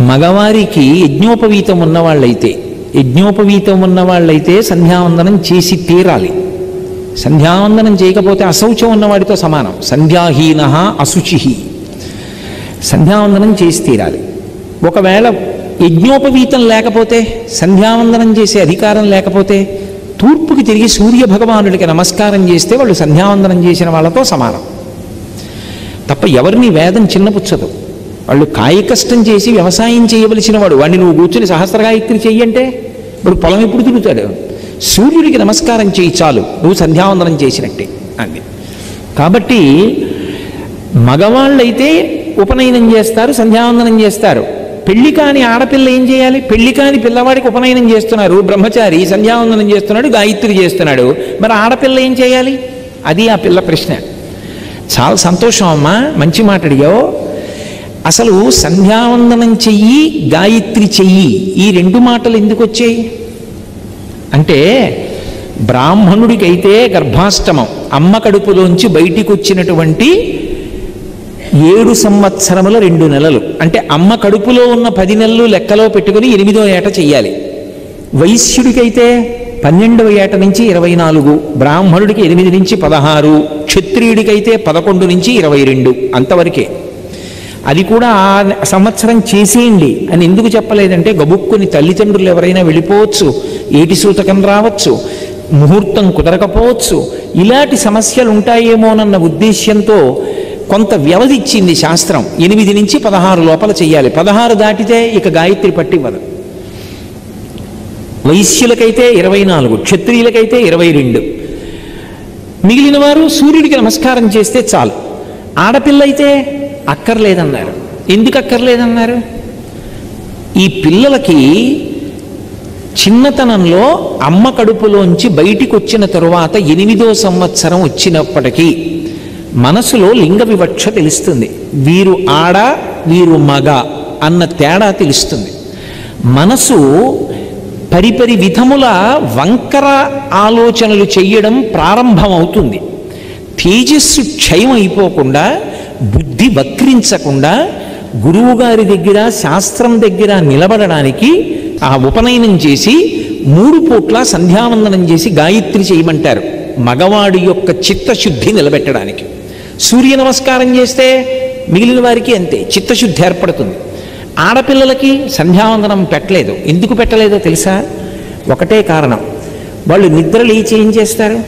మగవారికి యజ్ఞోపవీతం ఉన్నవాళ్ళైతే యజ్ఞోపవీతం ఉన్నవాళ్ళైతే సంధ్యావందనం చేసి తీరాలి. సంధ్యావందనం చేయకపోతే అశౌచం ఉన్నవాడితో సమానం. సంధ్యాహీన అశుచి. సంధ్యావందనం చేసి తీరాలి. ఒకవేళ యజ్ఞోపవీతం లేకపోతే సంధ్యావందనం చేసే అధికారం లేకపోతే తూర్పుకి తిరిగి సూర్య భగవానుడికి నమస్కారం చేస్తే వాళ్ళు సంధ్యావందనం చేసిన వాళ్ళతో సమానం. తప్ప ఎవరిని వేదం చిన్నపుచ్చదు. వాళ్ళు కాయకష్టం చేసి వ్యవసాయం చేయవలసిన వాడు. వాడిని నువ్వు కూర్చుని సహస్రగాయత్రి చెయ్యంటే ఇప్పుడు పొలం ఎప్పుడు తిరుగుతాడు? సూర్యుడికి నమస్కారం చేయి చాలు. నువ్వు సంధ్యావందనం చేసినట్టే అంది. కాబట్టి మగవాళ్ళైతే ఉపనయనం చేస్తారు సంధ్యావందనం చేస్తారు. పెళ్ళి కాని ఆడపిల్ల ఏం చేయాలి? పెళ్ళి కాని పిల్లవాడికి ఉపనయనం చేస్తున్నారు. బ్రహ్మచారి సంధ్యావందనం చేస్తున్నాడు గాయత్రి చేస్తున్నాడు. మరి ఆడపిల్ల ఏం చేయాలి? అది ఆ పిల్ల ప్రశ్న. చాలా సంతోషం అమ్మా మంచి మాట అడిగావు. అసలు సంధ్యావందనం చెయ్యి గాయత్రి చెయ్యి ఈ రెండు మాటలు ఎందుకు వచ్చాయి అంటే బ్రాహ్మణుడికైతే గర్భాష్టమం అమ్మ కడుపులోంచి బయటికి వచ్చినటువంటి ఏడు సంవత్సరముల రెండు నెలలు. అంటే అమ్మ కడుపులో ఉన్న పది నెలలు లెక్కలో పెట్టుకుని ఎనిమిదో ఏట చెయ్యాలి. వైశ్యుడికైతే పన్నెండవ ఏట నుంచి ఇరవై నాలుగు బ్రాహ్మణుడికి ఎనిమిది నుంచి పదహారు క్షత్రియుడికైతే పదకొండు నుంచి ఇరవై రెండు అంతవరకే. అది కూడా ఆ సంవత్సరం చేసేయండి అని ఎందుకు చెప్పలేదంటే గబుక్కుని తల్లిదండ్రులు ఎవరైనా వెళ్ళిపోవచ్చు ఏటి సూతకం రావచ్చు ముహూర్తం కుదరకపోవచ్చు ఇలాంటి సమస్యలు ఉంటాయేమోనన్న ఉద్దేశ్యంతో కొంత వ్యవధి ఇచ్చింది శాస్త్రం. ఎనిమిది నుంచి పదహారు లోపల చేయాలి పదహారు దాటితే ఇక గాయత్రి పట్టివ్వదు. వైశ్యులకైతే ఇరవై నాలుగు క్షత్రియులకైతే ఇరవై రెండు. మిగిలిన వారు సూర్యుడికి నమస్కారం చేస్తే చాలు. ఆడపిల్ల అయితే అక్కర్లేదన్నారు. ఎందుకు అక్కర్లేదన్నారు? ఈ పిల్లలకి చిన్నతనంలో అమ్మ కడుపులోంచి బయటికి వచ్చిన తరువాత ఎనిమిదో సంవత్సరం వచ్చినప్పటికీ మనసులో లింగ వివక్ష తెలుస్తుంది. వీరు ఆడ వీరు మగ అన్న తేడా తెలుస్తుంది. మనసు పరిపరి విధముల వంకర ఆలోచనలు చేయడం ప్రారంభమవుతుంది. తేజస్సు క్షయం అయిపోకుండా బుద్ధి వక్రించకుండా గురువుగారి దగ్గర శాస్త్రం దగ్గర నిలబడడానికి ఆ ఉపనయనం చేసి మూడు పూట్ల సంధ్యావందనం చేసి గాయత్రి చేయమంటారు. మగవాడి యొక్క చిత్తశుద్ధి నిలబెట్టడానికి. సూర్య నమస్కారం చేస్తే మిగిలిన వారికి అంతే చిత్తశుద్ధి ఏర్పడుతుంది. ఆడపిల్లలకి సంధ్యావందనం పెట్టలేదు. ఎందుకు పెట్టలేదో తెలుసా? ఒకటే కారణం. వాళ్ళు నిద్ర లేచి ఏం చేస్తారు?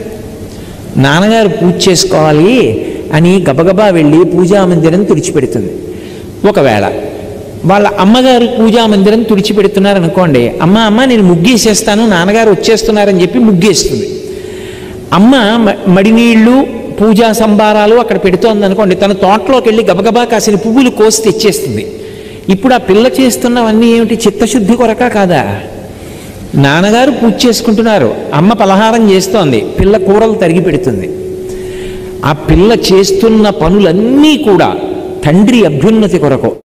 నాన్నగారు పూజ చేసుకోవాలి అని గబగబా వెళ్ళి పూజా మందిరం తుడిచిపెడుతుంది. ఒకవేళ వాళ్ళ అమ్మగారు పూజా మందిరం తుడిచిపెడుతున్నారు అనుకోండి అమ్మ అమ్మ నేను ముగ్గేసేస్తాను నాన్నగారు వచ్చేస్తున్నారని చెప్పి ముగ్గేస్తుంది. అమ్మ మడినీళ్ళు పూజా సంబారాలు అక్కడ పెడుతోంది అనుకోండి తన తోటలోకి వెళ్ళి గబగబా కాసిన పువ్వులు కోసి తెచ్చేస్తుంది. ఇప్పుడు ఆ పిల్ల చేస్తున్నవన్నీ ఏమిటి చిత్తశుద్ధి కొరక కాదా? నాన్నగారు పూజ చేసుకుంటున్నారు అమ్మ పలహారం చేస్తోంది పిల్ల కూరలు తరిగి పెడుతుంది. ఆ పిల్ల చేస్తున్న పనులన్నీ కూడా తండ్రి అభ్యున్నతి కొరకు.